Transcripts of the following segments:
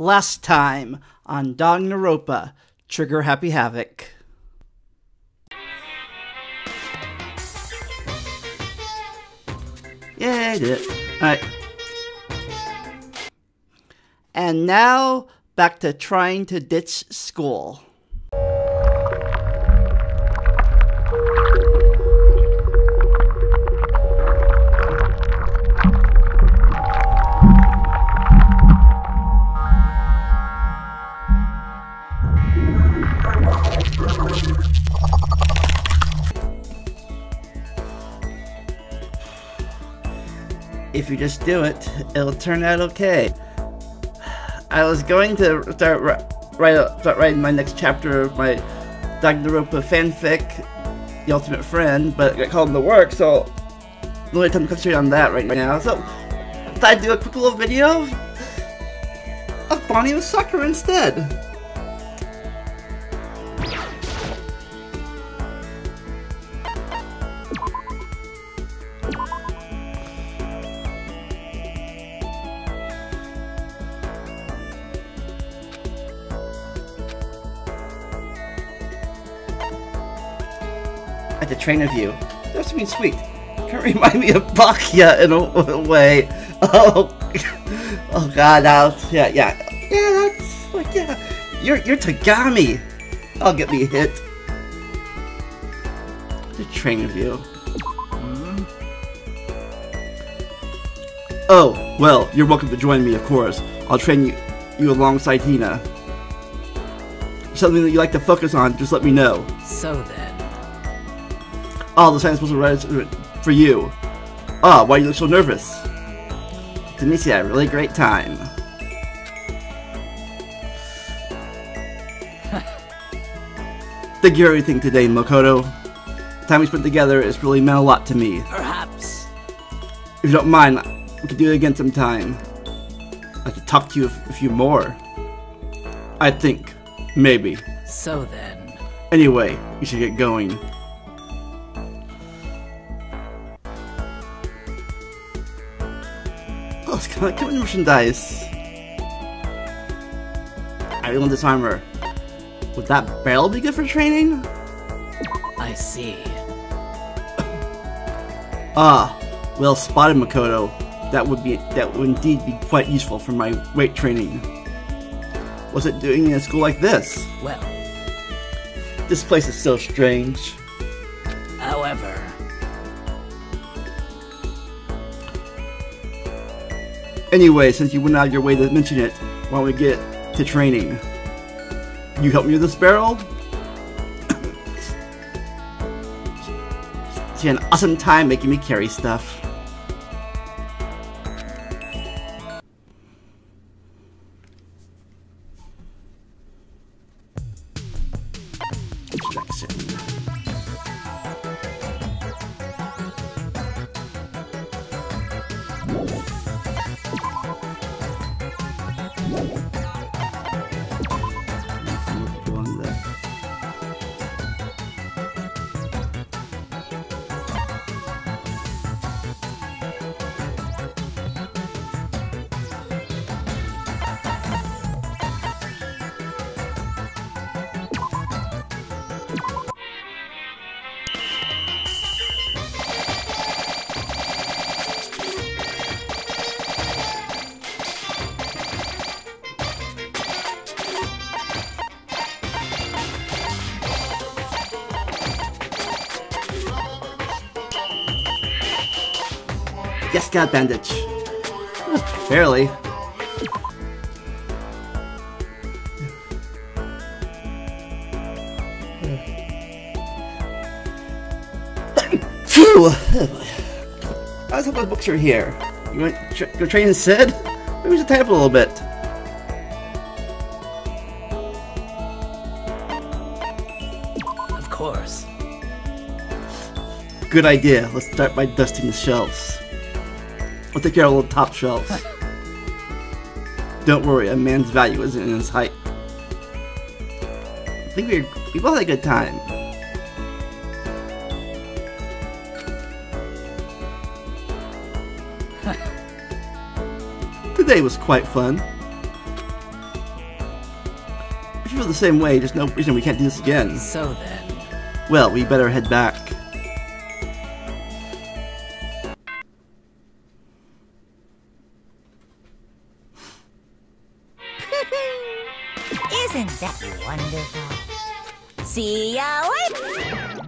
Last time on Danganronpa, Trigger Happy Havoc. Yeah, I did it. Alright. And now, back to trying to ditch school. If you just do it, it'll turn out okay. I was going to start write start writing my next chapter of my Danganronpa fanfic, The Ultimate Friend, but I called into work, so the only time to concentrate on that right now. So I thought I'd do a quick little video of Bonnie with Sakura instead. At the train of you. That's something sweet. Of remind me of Byakuya in a, a way. Oh, oh God, now, yeah, yeah, yeah. That's like, yeah. You're you're Togami. I'll get me a hit. The train of you. Mm-hmm. Oh, well, you're welcome to join me, of course. I'll train you, you alongside Hina. Something that you like to focus on, just let me know. So then. Oh, the science was right for you. Ah, oh, why do you look so nervous? Denise had a really great time. Thank you for everything today, Makoto. The time we spent together has really meant a lot to me. Perhaps. If you don't mind, we could do it again sometime. I could talk to you a few more. I think. Maybe. So then. Anyway, you should get going. Kind of like merchandise. I want this armor. Would that barrel be good for training? I see. ah, well spotted, Makoto. That would be that would indeed be quite useful for my weight training. What's it doing in a school like this? Well, this place is so strange. However, Anyway, since you went out of your way to mention it, why don't we get to training? You help me with this barrel? she had an awesome time making me carry stuff. Yes, got bandage. Barely. Phew! I was hoping books are here. You want to go train instead? Maybe we should type a little bit. Of course. Good idea. Let's start by dusting the shelves. I'll take care of the top shelves. Don't worry, a man's value isn't in his height. I think we we both had a good time. Today was quite fun. I feel the same way, there's no reason we can't do this again. So then, Well, we better head back. Isn't that wonderful? See ya later!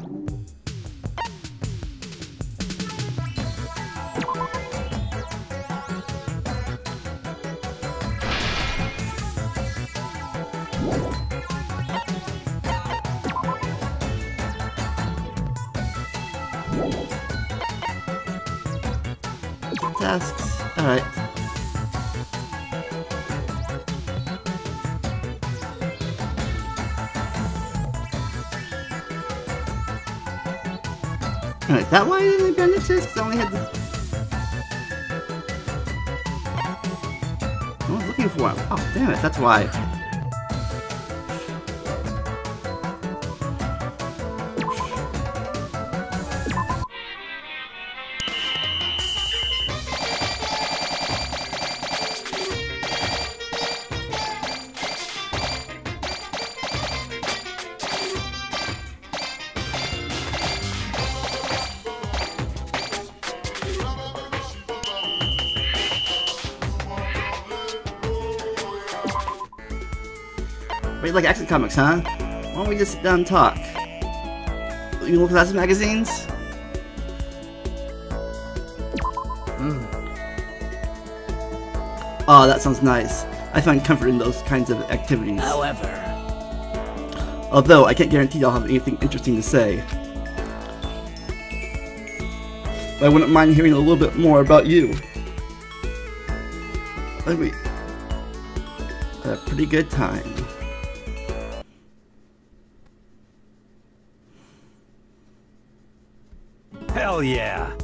Tasks. Alright. Alright, that why I didn't appendices? Because I only had the... I was looking for him. Oh, damn it, that's why. Wait, like Action Comics, huh? Why don't we just sit down and talk? You look at some magazines? Hmm. Oh, that sounds nice. I find comfort in those kinds of activities. however, Although, I can't guarantee I'll have anything interesting to say. But I wouldn't mind hearing a little bit more about you. We had a pretty good time. Hell yeah!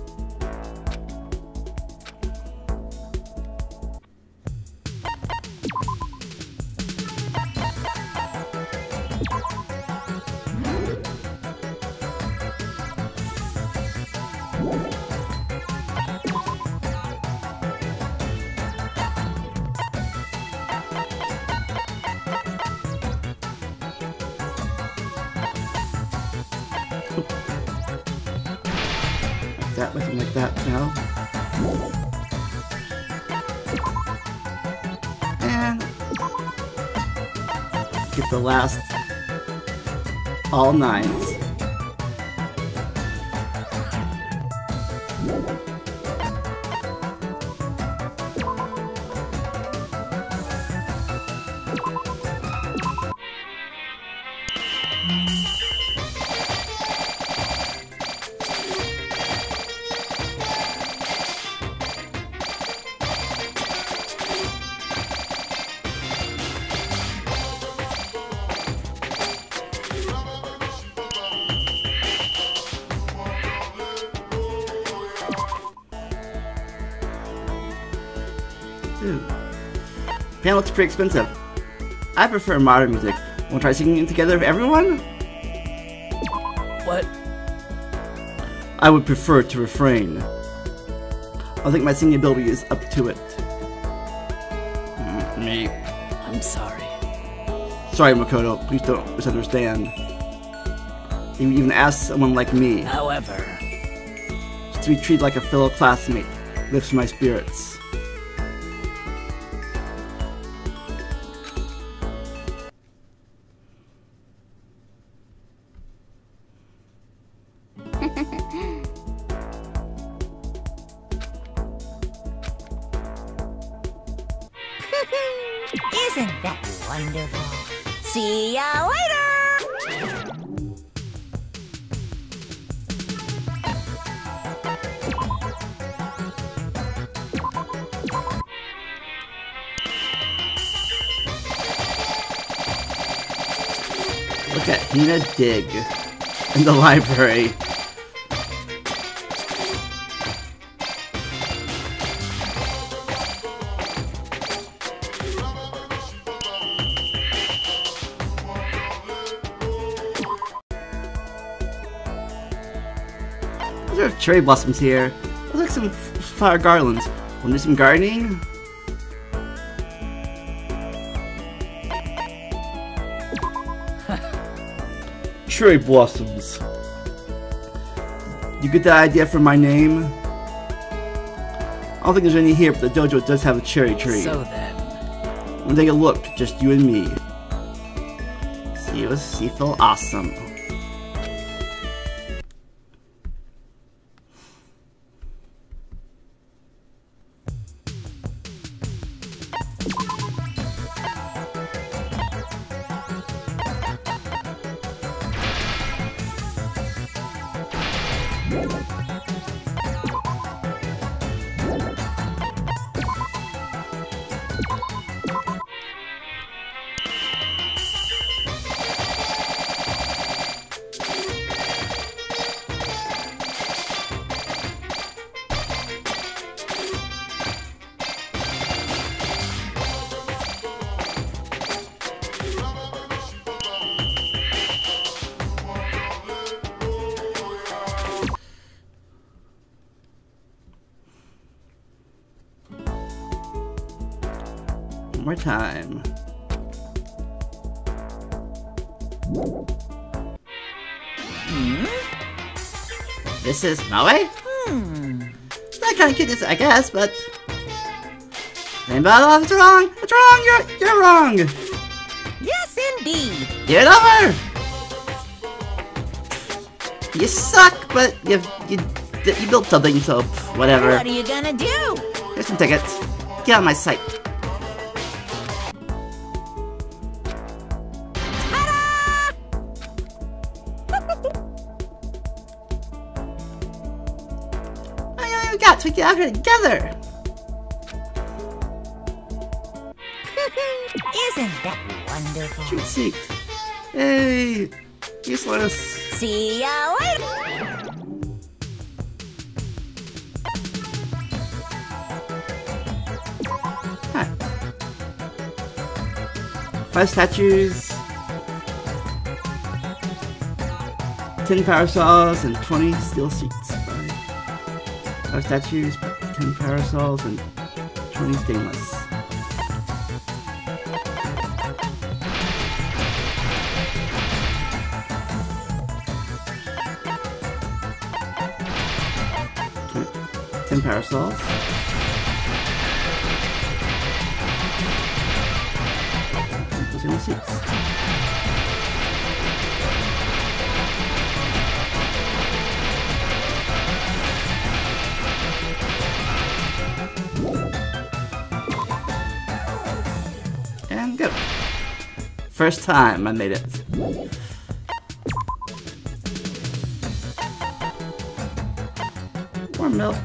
Get the last all nines. Ooh. Piano looks pretty expensive. I prefer modern music. Wanna try singing it together with everyone? what? I would prefer to refrain. I think my singing ability is up to it. Mm, Me. I'm sorry. Sorry, Makoto. Please don't misunderstand. You even ask someone like me However, to be treated like a fellow classmate lifts my spirits. Isn't that wonderful? See ya later! Look at Hina dig in the library. There are cherry blossoms here. Looks like some flower garlands. Wanna do some gardening? cherry blossoms. You get the idea from my name? I don't think there's any here, but the dojo does have a cherry tree. So then, We'll take a look, just you and me. See you, see you feel awesome. More time. This is Moe? Hmm. That kind of cuteness, I guess, but... Rainbow, it's wrong! It's wrong! You're, you're wrong! Yes, indeed. Get it over! You suck, but you you you built something, so whatever. What are you gonna do? Here's some tickets. Get out of my sight. I we get out here together. Isn't that wonderful? Shoot seat. Hey, useless. See ya later. Huh. Five statues. Ten parasols and twenty steel seats. Five statues, ten parasols, and twenty stainless. Ten, parasols. Stainless First time I made it. More milk.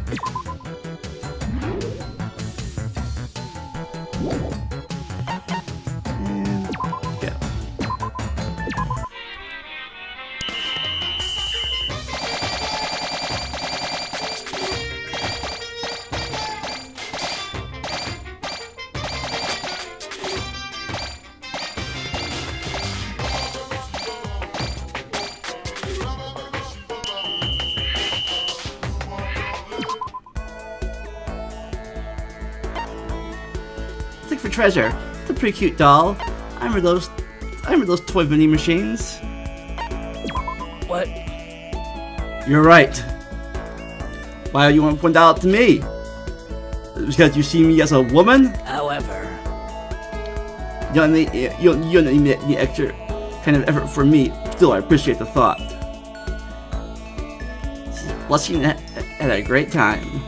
Treasure. It's a pretty cute doll. I remember those. I remember those toy vending machines. what? You're right. Why do you want to point that out to me? Because you see me as a woman? However, You don't need, you don't, you don't need the extra kind of effort for me. Still, I appreciate the thought. Blushing had, had a great time.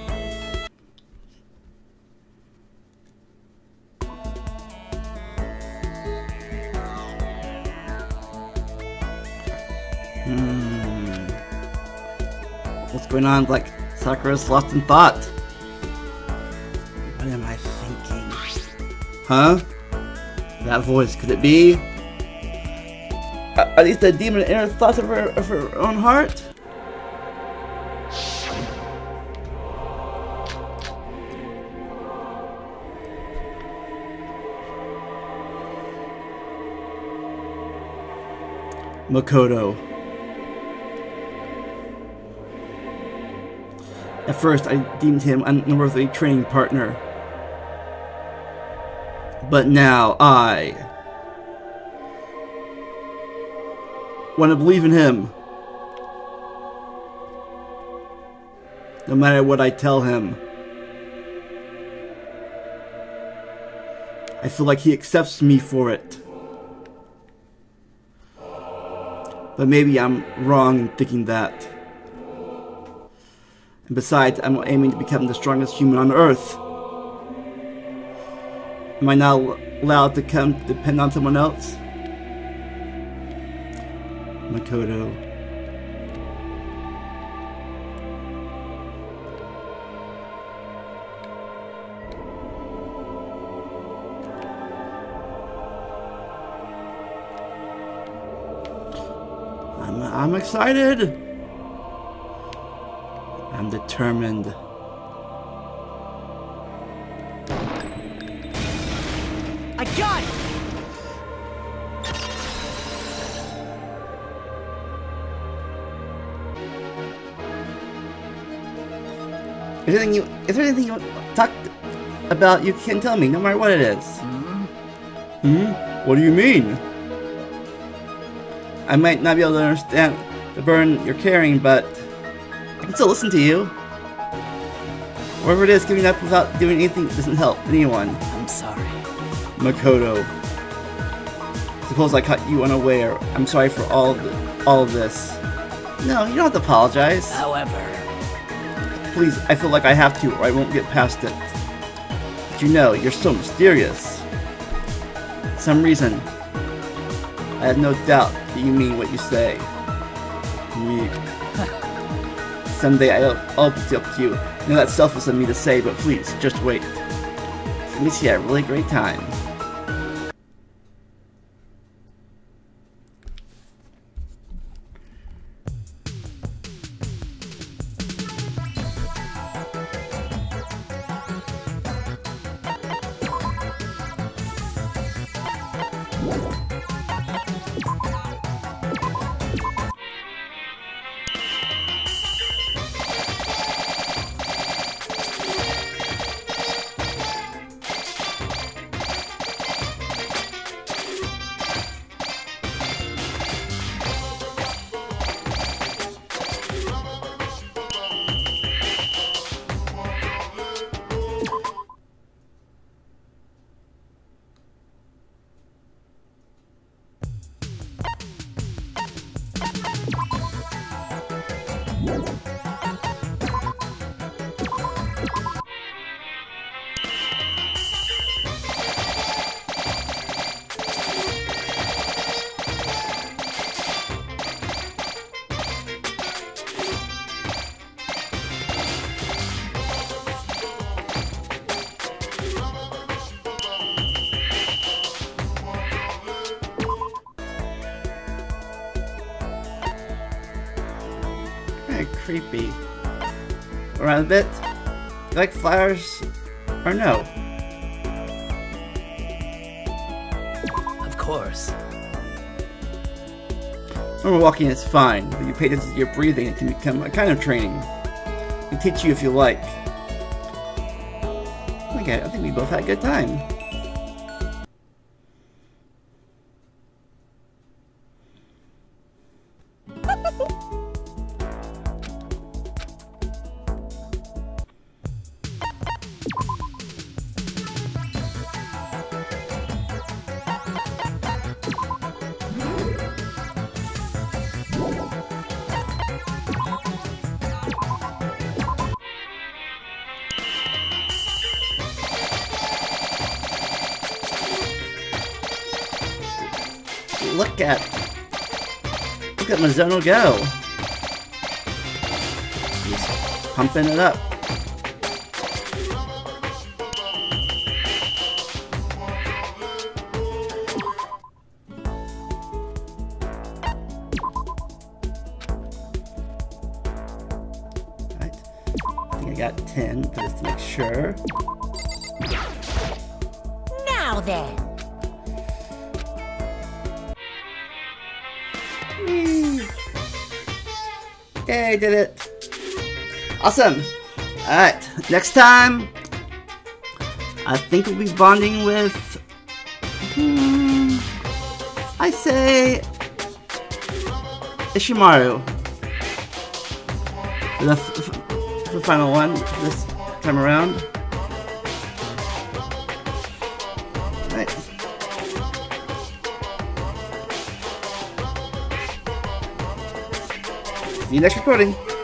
What's going on? Like Sakura's lost in thought. What am I thinking? Huh? That voice, could it be? At least the demon inner thoughts of her, of her own heart? Makoto. At first, I deemed him an unworthy training partner. But now I. want to believe in him. No matter what I tell him. I feel like he accepts me for it. But maybe I'm wrong in thinking that. And besides, I'm aiming to become the strongest human on Earth. Am I not allowed to come depend on someone else? Makoto. I'm, I'm excited. I'm determined. I got it! Is there anything you is there anything you talked about you can tell me, no matter what it is? Hmm? What do you mean? I might not be able to understand the burden you're carrying, but I can still listen to you. Whatever it is, giving up without doing anything doesn't help anyone. I'm sorry. Makoto. Suppose I caught you unaware. I'm sorry for all of, the, all of this. No, you don't have to apologize. However, Please, I feel like I have to, or I won't get past it. But you know, you're so mysterious. Some reason, I have no doubt that you mean what you say. Me. Someday I'll, I'll be up to you. I know that's selfish of me to say, but please, just wait. Let see a really great time. Creepy. Around a bit? You like flowers? Or no? of course. Normal walking is fine, but you pay attention to your breathing, it can become a kind of training. It can teach you if you like. Okay, I think we both had a good time. Look at look at Mizuno go. He's pumping it up. Right. I think I got 10, but just to make sure. Now then. I did it. Awesome. Alright, next time, I think we'll be bonding with, hmm, I say, Ishimaru. The, f- the final one this time around. See you next recording.